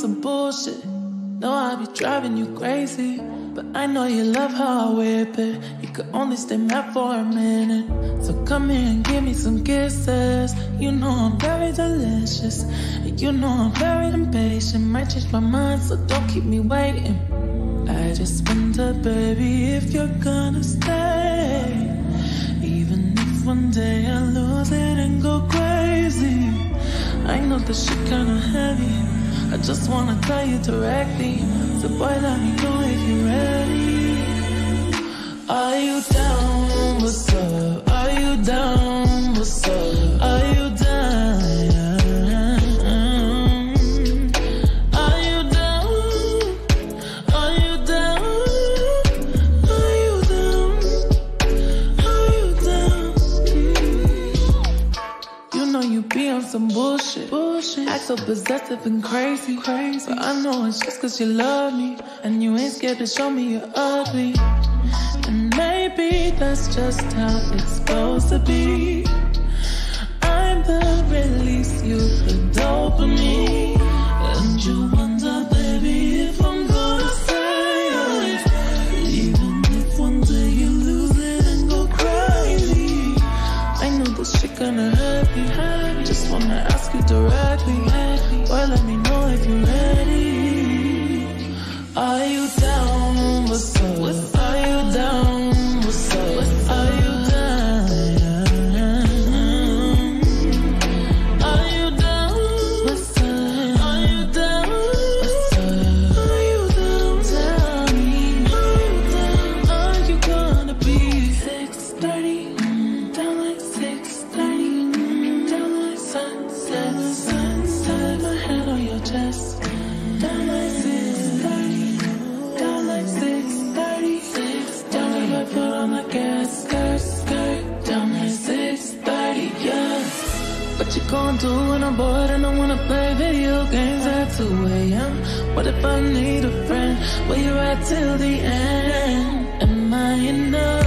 some bullshit. No, I be driving you crazy. But I know you love how I whip it. You could only stay mad for a minute. So come here and give me some kisses. You know I'm very delicious. You know I'm very impatient. Might change my mind, so don't keep me waiting. I just wonder, baby, if you're gonna stay. Even if one day I know this shit kinda heavy. I just wanna tell you directly. So boy, let me know if you're ready. Are you down? Be on some bullshit. bullshit. Act so possessive and crazy. crazy. But I know it's just cause you love me. And you ain't scared to show me you're ugly. And maybe that's just how it's supposed to be. Shit gonna hurt me. Just wanna ask you directly. Boy, let me know if you're ready. On the gas. Skirt, skirt. Down at six thirty. Yeah. What you gonna do when I'm bored and I wanna play video games at 2 a.m.? What if I need a friend? Will you at till the end? Am I enough?